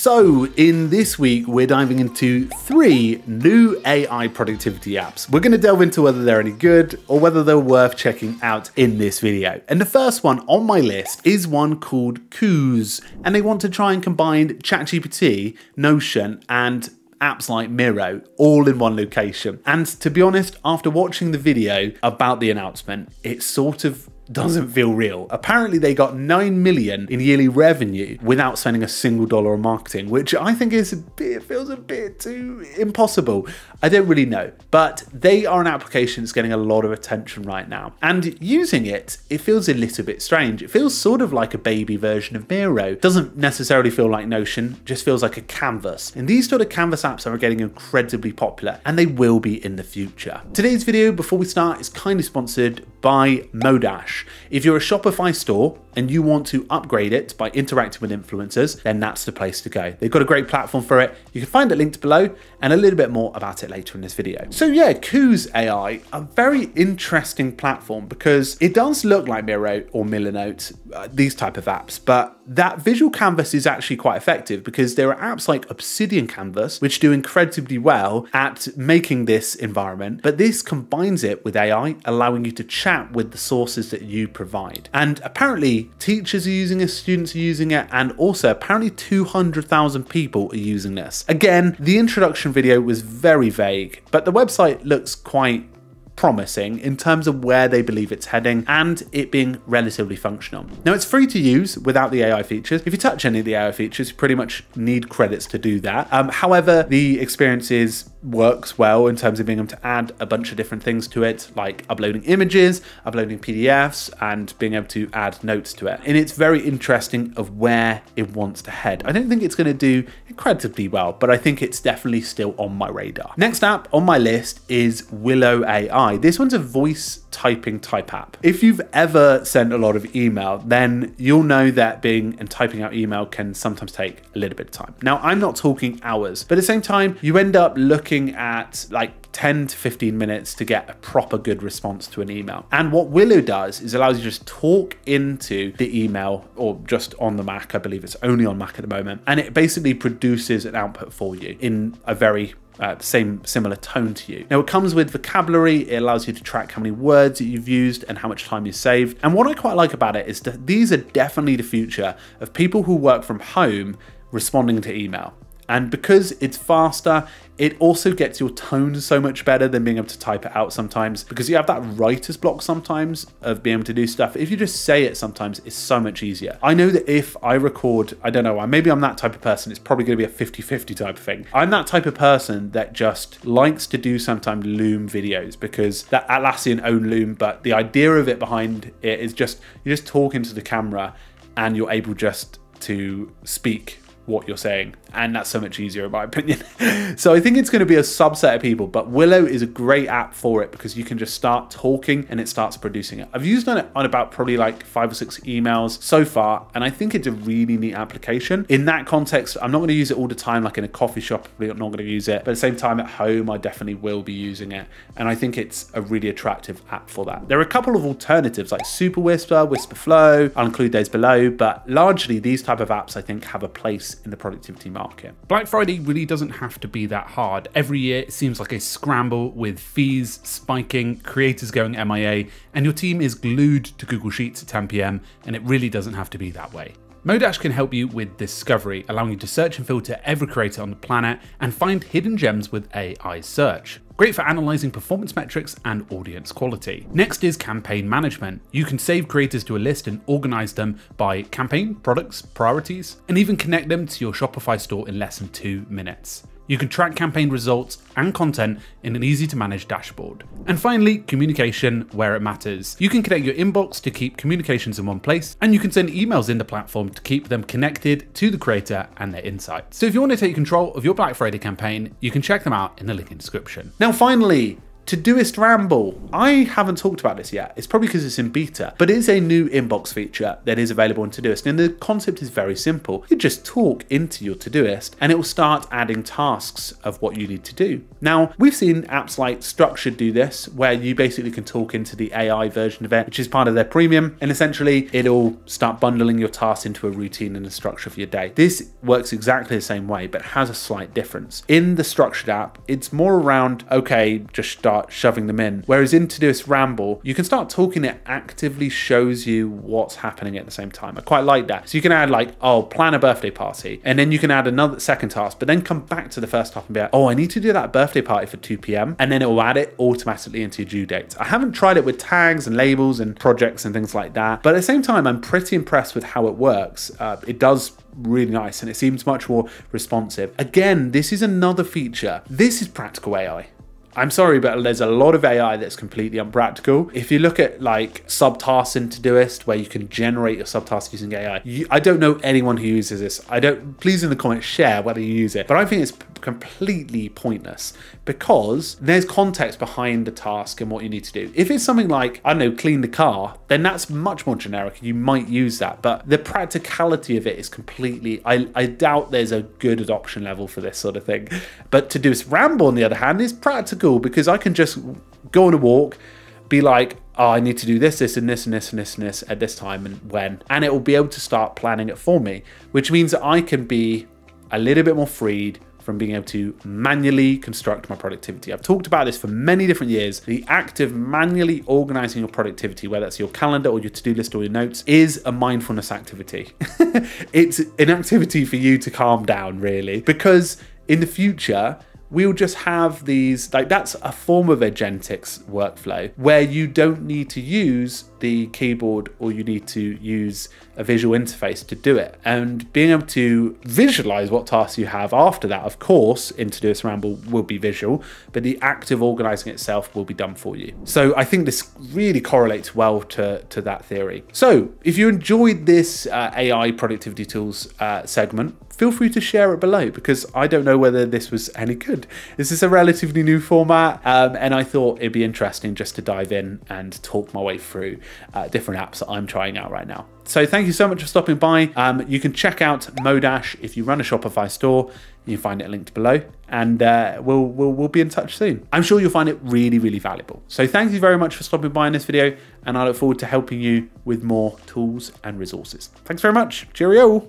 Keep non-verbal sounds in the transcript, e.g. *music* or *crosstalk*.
So, in this week, we're diving into three new AI productivity apps. We're going to delve into whether they're any good or whether they're worth checking out in this video. And the first one on my list is one called Kuse, and they want to try and combine ChatGPT, Notion, and apps like Miro all in one location. And to be honest, after watching the video about the announcement, it sort of doesn't feel real. Apparently, they got 9 million in yearly revenue without spending a single dollar on marketing, which I think is a bit, feels a bit too impossible. I don't really know, but they are an application that's getting a lot of attention right now. And using it, it feels a little bit strange. It feels sort of like a baby version of Miro. Doesn't necessarily feel like Notion, just feels like a canvas. And these sort of canvas apps are getting incredibly popular, and they will be in the future. Today's video, before we start, is kindly sponsored by Modash. If you're a Shopify store and you want to upgrade it by interacting with influencers, then that's the place to go. They've got a great platform for it. You can find it linked below and a little bit more about it later in this video. So yeah, Kuse AI, a very interesting platform because it does look like Miro or Milanote, uh, these type of apps, but that visual canvas is actually quite effective because there are apps like Obsidian Canvas, which do incredibly well at making this environment, but this combines it with AI, allowing you to chat with the sources that you provide. And apparently teachers are using it, students are using it, and also apparently 200,000 people are using this. Again, the introduction video was very vague, but the website looks quite promising in terms of where they believe it's heading and it being relatively functional. Now it's free to use without the AI features. If you touch any of the AI features, you pretty much need credits to do that. Um, however, the experience is works well in terms of being able to add a bunch of different things to it, like uploading images, uploading PDFs, and being able to add notes to it. And it's very interesting of where it wants to head. I don't think it's going to do incredibly well, but I think it's definitely still on my radar. Next app on my list is Willow AI. This one's a voice typing type app. If you've ever sent a lot of email, then you'll know that being and typing out email can sometimes take a little bit of time. Now, I'm not talking hours, but at the same time, you end up looking at like 10 to 15 minutes to get a proper good response to an email. And what Willow does is allows you to just talk into the email or just on the Mac. I believe it's only on Mac at the moment. And it basically produces an output for you in a very uh, same similar tone to you. Now it comes with vocabulary, it allows you to track how many words that you've used and how much time you saved. And what I quite like about it is that these are definitely the future of people who work from home responding to email. And because it's faster, it also gets your tone so much better than being able to type it out sometimes because you have that writer's block sometimes of being able to do stuff. If you just say it sometimes, it's so much easier. I know that if I record, I don't know, why, maybe I'm that type of person, it's probably going to be a 50 50 type of thing. I'm that type of person that just likes to do sometimes Loom videos because that Atlassian own Loom, but the idea of it behind it is just you just talk into the camera and you're able just to speak what you're saying. And that's so much easier, in my opinion. *laughs* so I think it's going to be a subset of people, but Willow is a great app for it because you can just start talking and it starts producing it. I've used it on about probably like five or six emails so far, and I think it's a really neat application. In that context, I'm not going to use it all the time, like in a coffee shop, I'm not going to use it. But at the same time, at home, I definitely will be using it. And I think it's a really attractive app for that. There are a couple of alternatives like Super Whisper, Wispr Flow. I'll include those below, but largely these type of apps I think have a place in the productivity market. Black Friday really doesn't have to be that hard. Every year it seems like a scramble with fees spiking, creators going MIA, and your team is glued to Google Sheets at 10 pm, and it really doesn't have to be that way. Modash can help you with discovery, allowing you to search and filter every creator on the planet and find hidden gems with AI search. Great for analyzing performance metrics and audience quality. Next is campaign management. You can save creators to a list and organize them by campaign, products, priorities, and even connect them to your Shopify store in less than two minutes. You can track campaign results and content in an easy to manage dashboard. And finally, communication where it matters. You can connect your inbox to keep communications in one place, and you can send emails in the platform to keep them connected to the creator and their insights. So if you want to take control of your Black Friday campaign, you can check them out in the link in the description. Now finally, Todoist Ramble. I haven't talked about this yet. It's probably because it's in beta, but it is a new inbox feature that is available in Todoist. And the concept is very simple. You just talk into your Todoist and it will start adding tasks of what you need to do. Now, we've seen apps like Structured do this, where you basically can talk into the AI version of it, which is part of their premium. And essentially, it'll start bundling your tasks into a routine and a structure for your day. This works exactly the same way, but has a slight difference. In the Structured app, it's more around, okay, just start start shoving them in. Whereas in Todoist Ramble, you can start talking, it actively shows you what's happening at the same time. I quite like that. So you can add like, oh, plan a birthday party. And then you can add another second task, but then come back to the first task and be like, oh, I need to do that birthday party for 2 p.m. And then it will add it automatically into your due dates. I haven't tried it with tags and labels and projects and things like that. But at the same time, I'm pretty impressed with how it works. Uh, it does really nice and it seems much more responsive. Again, this is another feature. This is practical AI. I'm sorry, but there's a lot of AI that's completely unpractical. If you look at like subtasks in Todoist, where you can generate your subtasks using AI, you, I don't know anyone who uses this. I don't. Please in the comments share whether you use it, but I think it's completely pointless because there's context behind the task and what you need to do. If it's something like I don't know, clean the car, then that's much more generic. You might use that, but the practicality of it is completely. I, I doubt there's a good adoption level for this sort of thing. But Todoist Ramble, on the other hand, is practical because I can just go on a walk, be like, oh, I need to do this, this, and this, and this, and this, and this at this time and when. And it will be able to start planning it for me, which means that I can be a little bit more freed from being able to manually construct my productivity. I've talked about this for many different years. The act of manually organizing your productivity, whether it's your calendar or your to do list or your notes, is a mindfulness activity. *laughs* it's an activity for you to calm down, really, because in the future, we'll just have these like that's a form of agentics workflow where you don't need to use the keyboard or you need to use a visual interface to do it. And being able to visualize what tasks you have after that, of course, in Todoist Ramble will be visual, but the act of organizing itself will be done for you. So I think this really correlates well to, to that theory. So if you enjoyed this uh, AI productivity tools uh, segment, feel free to share it below because I don't know whether this was any good. This is a relatively new format, um, and I thought it'd be interesting just to dive in and talk my way through uh, different apps that I'm trying out right now. So thank you so much for stopping by. Um, you can check out Modash if you run a Shopify store. You can find it linked below, and uh, we'll, we'll we'll be in touch soon. I'm sure you'll find it really really valuable. So thank you very much for stopping by in this video, and I look forward to helping you with more tools and resources. Thanks very much. Cheerio.